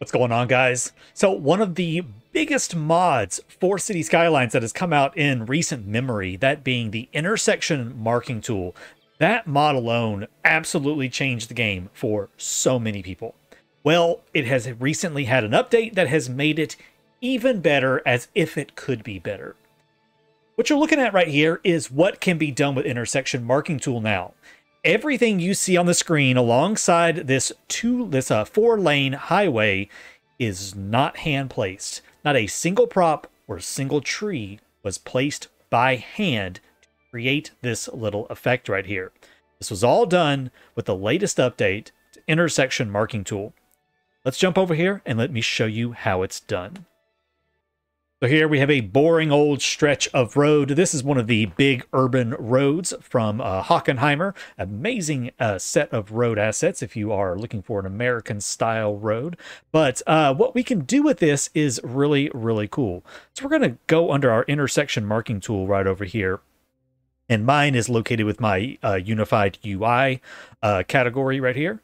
What's going on, guys? So, one of the biggest mods for City Skylines that has come out in recent memory, that being the intersection marking tool, that mod alone absolutely changed the game for so many people. Well, it has recently had an update that has made it even better as if it could be better. What you're looking at right here is what can be done with intersection marking tool now everything you see on the screen alongside this two this uh, four lane highway is not hand placed. Not a single prop or single tree was placed by hand to create this little effect right here. This was all done with the latest update to intersection marking tool. Let's jump over here and let me show you how it's done. So here we have a boring old stretch of road. This is one of the big urban roads from uh, Hockenheimer. Amazing uh, set of road assets if you are looking for an American style road. But uh, what we can do with this is really, really cool. So we're going to go under our intersection marking tool right over here. And mine is located with my uh, unified UI uh, category right here.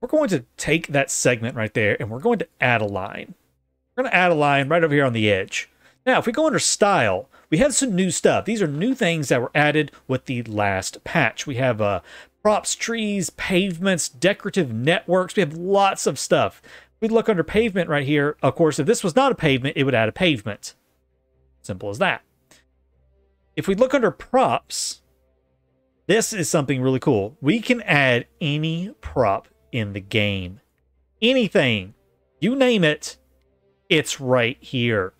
We're going to take that segment right there and we're going to add a line. We're going to add a line right over here on the edge. Now, if we go under style, we have some new stuff. These are new things that were added with the last patch. We have uh, props, trees, pavements, decorative networks. We have lots of stuff. If We look under pavement right here. Of course, if this was not a pavement, it would add a pavement. Simple as that. If we look under props, this is something really cool. We can add any prop in the game. Anything. You name it, it's right here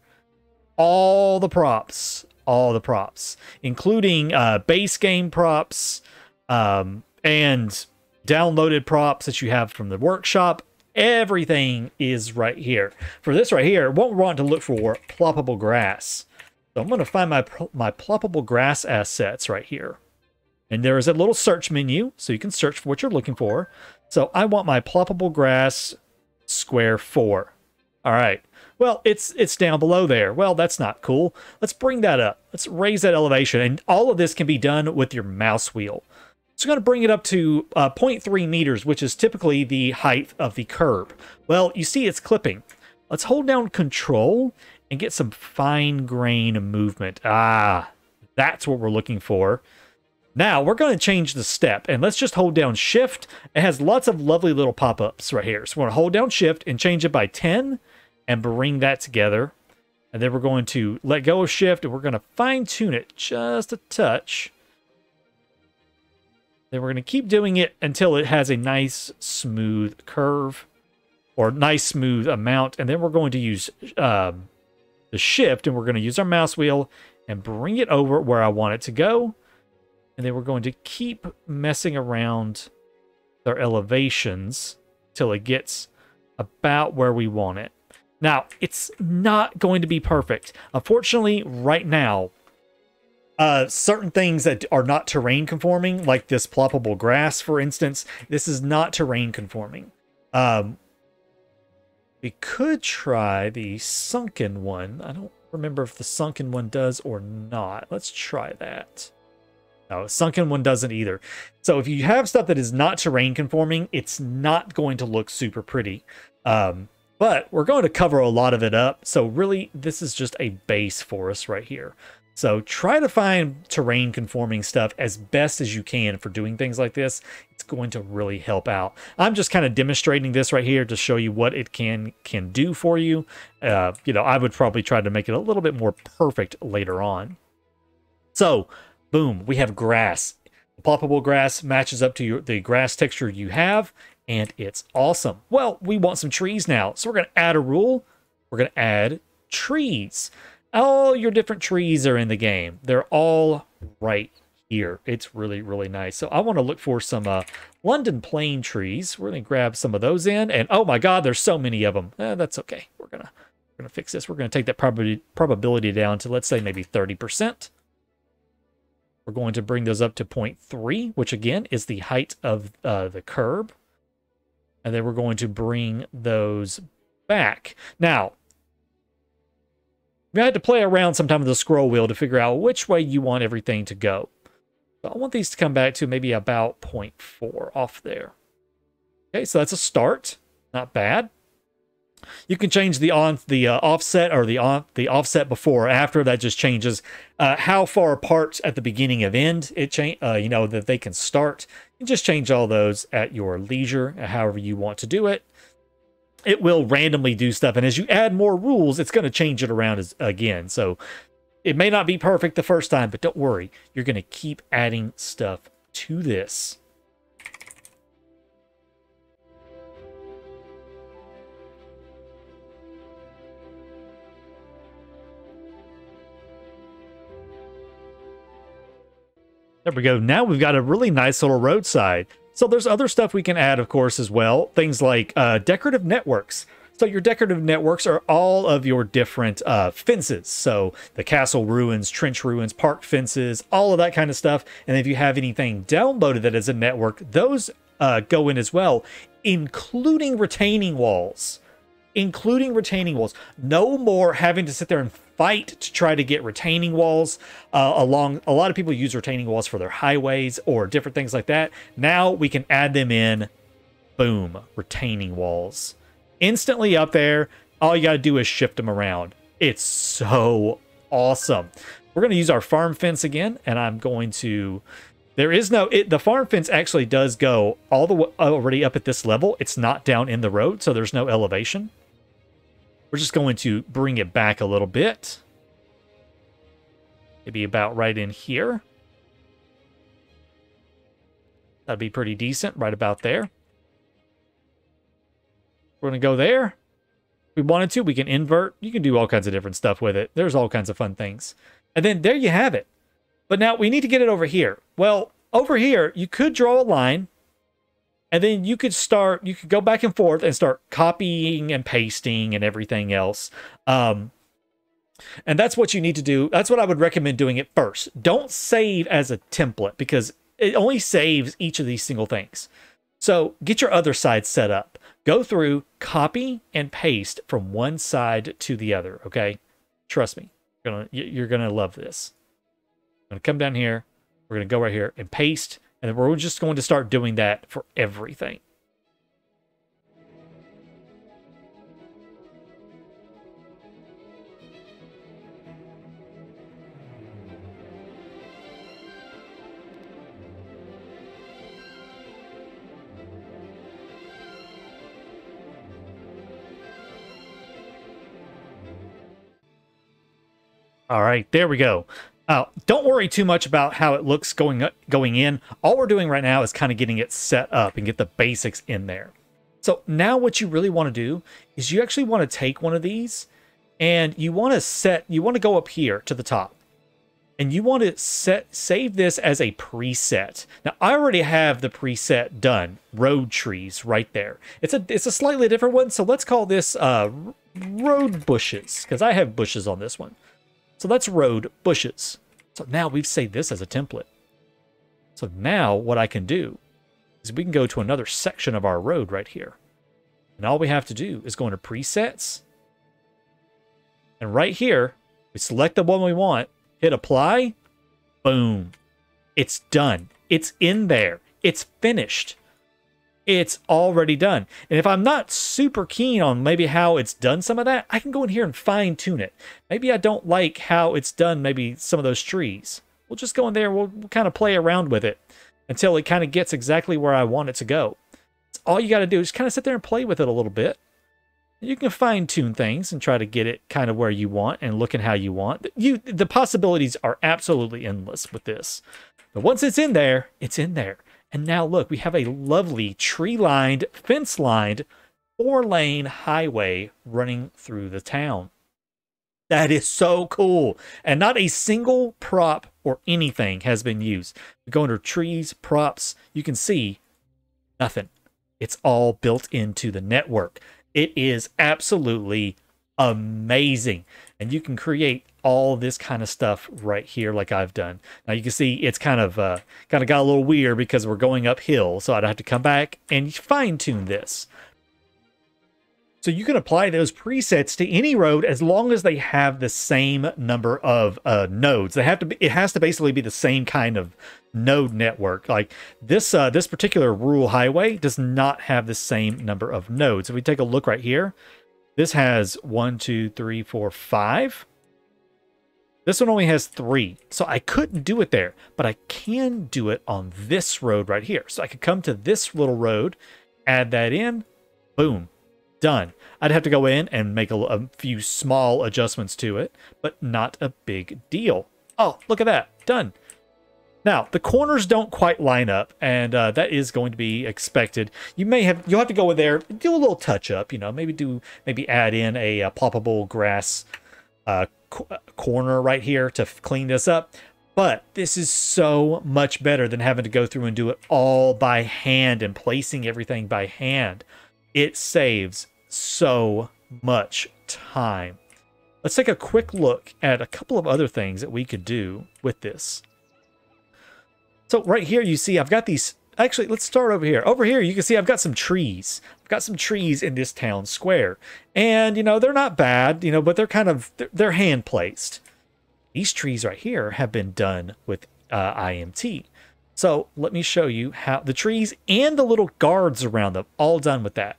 all the props, all the props, including uh, base game props um, and downloaded props that you have from the workshop. Everything is right here. For this right here, what we want to look for, ploppable grass. So I'm going to find my, my ploppable grass assets right here. And there is a little search menu, so you can search for what you're looking for. So I want my ploppable grass square 4. All right. Well, it's it's down below there. Well, that's not cool. Let's bring that up. Let's raise that elevation. And all of this can be done with your mouse wheel. So going to bring it up to uh, 0.3 meters, which is typically the height of the curb. Well, you see it's clipping. Let's hold down control and get some fine grain movement. Ah, that's what we're looking for. Now we're going to change the step and let's just hold down shift. It has lots of lovely little pop-ups right here. So we're going to hold down shift and change it by 10 and bring that together. And then we're going to let go of shift and we're going to fine tune it just a touch. Then we're going to keep doing it until it has a nice smooth curve or nice smooth amount. And then we're going to use um, the shift and we're going to use our mouse wheel and bring it over where I want it to go. And then we're going to keep messing around their elevations till it gets about where we want it. Now, it's not going to be perfect. Unfortunately, right now, uh, certain things that are not terrain conforming, like this ploppable grass, for instance, this is not terrain conforming. Um, we could try the sunken one. I don't remember if the sunken one does or not. Let's try that. No, sunken one doesn't either. So if you have stuff that is not terrain conforming, it's not going to look super pretty. Um, but we're going to cover a lot of it up. So really, this is just a base for us right here. So try to find terrain conforming stuff as best as you can for doing things like this. It's going to really help out. I'm just kind of demonstrating this right here to show you what it can can do for you. Uh, you know, I would probably try to make it a little bit more perfect later on. So, boom, we have grass. The ploppable grass matches up to your, the grass texture you have and it's awesome. Well, we want some trees now, so we're going to add a rule. We're going to add trees. All your different trees are in the game. They're all right here. It's really, really nice. So I want to look for some uh, London plane trees. We're going to grab some of those in. And oh my God, there's so many of them. Eh, that's okay. We're going to we're going to fix this. We're going to take that probability, probability down to, let's say, maybe 30%. We're going to bring those up to 0.3, which again is the height of uh, the curb and then we're going to bring those back. Now, you had to play around sometime with the scroll wheel to figure out which way you want everything to go. I want these to come back to maybe about 0.4 off there. Okay, so that's a start. Not bad. You can change the on the uh, offset or the on the offset before or after. That just changes uh, how far apart at the beginning of end it change. Uh, you know that they can start. You just change all those at your leisure, however you want to do it. It will randomly do stuff, and as you add more rules, it's going to change it around as, again. So it may not be perfect the first time, but don't worry, you're going to keep adding stuff to this. There we go. Now we've got a really nice little roadside. So there's other stuff we can add, of course, as well. Things like uh, decorative networks. So your decorative networks are all of your different uh, fences. So the castle ruins, trench ruins, park fences, all of that kind of stuff. And if you have anything downloaded that is a network, those uh, go in as well, including retaining walls. Including retaining walls. No more having to sit there and fight to try to get retaining walls uh, along. A lot of people use retaining walls for their highways or different things like that. Now we can add them in. Boom, retaining walls. Instantly up there. All you got to do is shift them around. It's so awesome. We're going to use our farm fence again, and I'm going to... There is no... It, the farm fence actually does go all the way already up at this level. It's not down in the road, so there's no elevation. We're just going to bring it back a little bit. Maybe about right in here. That'd be pretty decent, right about there. We're going to go there. If we wanted to, we can invert. You can do all kinds of different stuff with it. There's all kinds of fun things. And then there you have it. But now we need to get it over here. Well, over here, you could draw a line and then you could start, you could go back and forth and start copying and pasting and everything else. Um, and that's what you need to do. That's what I would recommend doing it first. Don't save as a template because it only saves each of these single things. So get your other side set up. Go through, copy and paste from one side to the other. Okay. Trust me, you're gonna, you're gonna love this. I'm gonna come down here. We're gonna go right here and paste and we're just going to start doing that for everything. All right, there we go. Uh, don't worry too much about how it looks going up, going in. All we're doing right now is kind of getting it set up and get the basics in there. So now what you really want to do is you actually want to take one of these and you want to set, you want to go up here to the top and you want to set save this as a preset. Now I already have the preset done, road trees right there. It's a it's a slightly different one, so let's call this uh, road bushes because I have bushes on this one. So that's road bushes. So now we've saved this as a template. So now what I can do is we can go to another section of our road right here. And all we have to do is go into presets. And right here, we select the one we want, hit apply, boom. It's done. It's in there. It's finished it's already done. And if I'm not super keen on maybe how it's done some of that, I can go in here and fine tune it. Maybe I don't like how it's done maybe some of those trees. We'll just go in there, we'll, we'll kind of play around with it until it kind of gets exactly where I want it to go. It's all you got to do is kind of sit there and play with it a little bit. You can fine tune things and try to get it kind of where you want and looking how you want. You the possibilities are absolutely endless with this. But once it's in there, it's in there. And now look, we have a lovely tree-lined, fence-lined, four-lane highway running through the town. That is so cool. And not a single prop or anything has been used. We go under trees, props, you can see nothing. It's all built into the network. It is absolutely amazing. And you can create all this kind of stuff right here like I've done. Now you can see it's kind of uh, kind of got a little weird because we're going uphill, so I'd have to come back and fine tune this. So you can apply those presets to any road as long as they have the same number of uh, nodes. They have to be, it has to basically be the same kind of node network. Like this uh, this particular rural highway does not have the same number of nodes. If we take a look right here, This has one, two, three, four, five. This one only has three. So I couldn't do it there, but I can do it on this road right here. So I could come to this little road, add that in, boom, done. I'd have to go in and make a, a few small adjustments to it, but not a big deal. Oh, look at that, done. Now, the corners don't quite line up, and uh, that is going to be expected. You may have, you'll have to go in there, do a little touch up, you know, maybe do, maybe add in a, a ploppable grass uh, uh corner right here to clean this up. But this is so much better than having to go through and do it all by hand and placing everything by hand. It saves so much time. Let's take a quick look at a couple of other things that we could do with this. So right here, you see I've got these. Actually, let's start over here. Over here, you can see I've got some trees. I've got some trees in this town square. And, you know, they're not bad, you know, but they're kind of, they're, they're hand placed. These trees right here have been done with uh, IMT. So let me show you how the trees and the little guards around them, all done with that.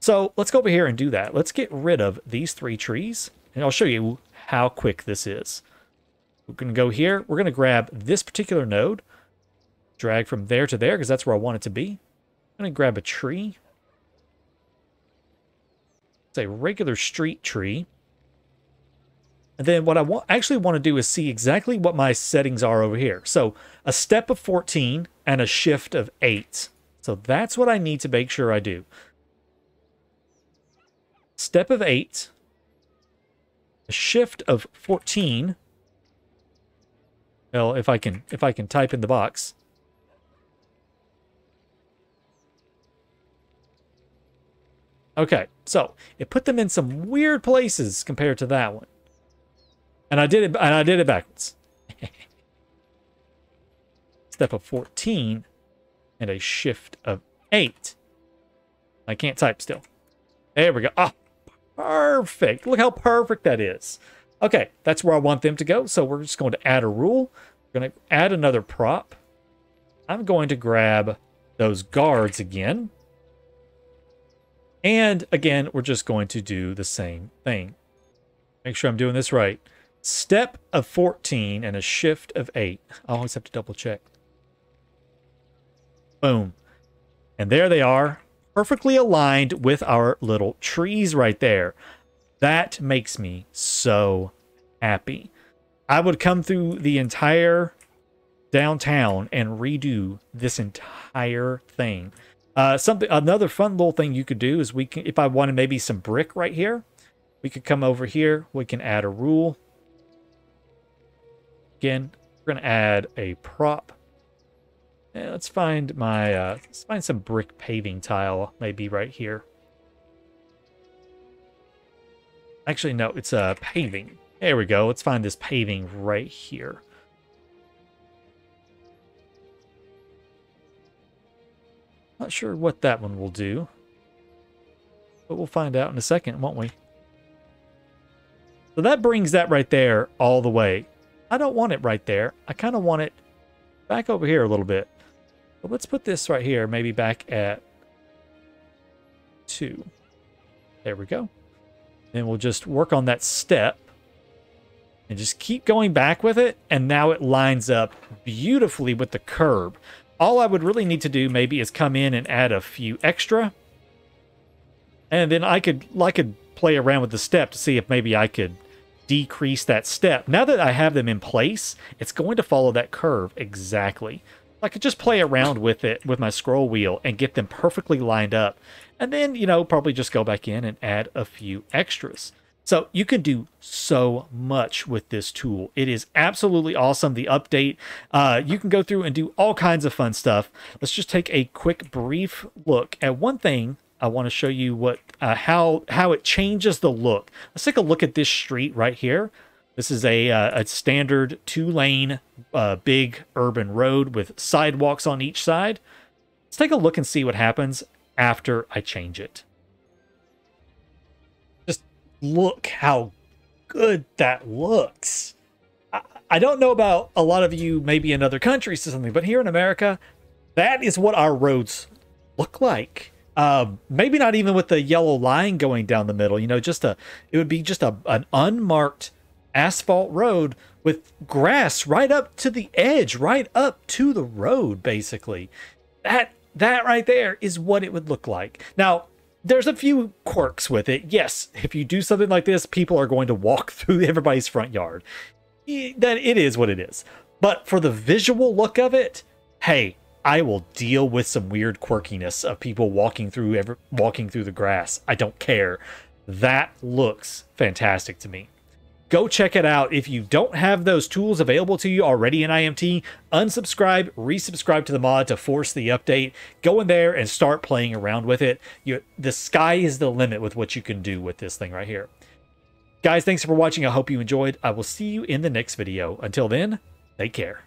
So let's go over here and do that. Let's get rid of these three trees, and I'll show you how quick this is. We're going to go here. We're going to grab this particular node drag from there to there because that's where I want it to be. I'm going to grab a tree. It's a regular street tree. And then what I want, actually want to do is see exactly what my settings are over here. So a step of 14 and a shift of 8. So that's what I need to make sure I do. Step of 8, a shift of 14. Well, if I can if I can type in the box. Okay, so it put them in some weird places compared to that one. And I did it and I did it backwards. Step of 14 and a shift of 8. I can't type still. There we go. Ah, perfect. Look how perfect that is. Okay, that's where I want them to go. So we're just going to add a rule. We're going to add another prop. I'm going to grab those guards again. And again, we're just going to do the same thing. Make sure I'm doing this right. Step of 14 and a shift of 8. I always have to double check. Boom. And there they are, perfectly aligned with our little trees right there. That makes me so happy. I would come through the entire downtown and redo this entire thing. Uh, something another fun little thing you could do is we can if I wanted maybe some brick right here, we could come over here. We can add a rule. Again, we're gonna add a prop. Yeah, let's find my uh, let's find some brick paving tile maybe right here. Actually, no, it's a uh, paving. There we go. Let's find this paving right here. Not sure what that one will do. But we'll find out in a second, won't we? So that brings that right there all the way. I don't want it right there. I kind of want it back over here a little bit. But let's put this right here, maybe back at 2. There we go. Then we'll just work on that step and just keep going back with it. And now it lines up beautifully with the curb all I would really need to do maybe is come in and add a few extra. And then I could I could play around with the step to see if maybe I could decrease that step. Now that I have them in place, it's going to follow that curve exactly. I could just play around with it with my scroll wheel and get them perfectly lined up. And then, you know, probably just go back in and add a few extras. So you can do so much with this tool. It is absolutely awesome. The update, uh, you can go through and do all kinds of fun stuff. Let's just take a quick, brief look at one thing. I want to show you what uh, how how it changes the look. Let's take a look at this street right here. This is a, uh, a standard two-lane, uh, big urban road with sidewalks on each side. Let's take a look and see what happens after I change it look how good that looks. I, I don't know about a lot of you, maybe in other countries or something, but here in America, that is what our roads look like. Um, maybe not even with the yellow line going down the middle. You know, just a it would be just a an unmarked asphalt road with grass right up to the edge, right up to the road, basically. That that right there is what it would look like. Now, there's a few quirks with it. Yes, if you do something like this, people are going to walk through everybody's front yard. That it is what it is. But for the visual look of it, hey, I will deal with some weird quirkiness of people walking through every, walking through the grass. I don't care. That looks fantastic to me. Go check it out. If you don't have those tools available to you already in IMT, unsubscribe, resubscribe to the mod to force the update. Go in there and start playing around with it. You, the sky is the limit with what you can do with this thing right here. Guys, thanks for watching. I hope you enjoyed. I will see you in the next video. Until then, take care.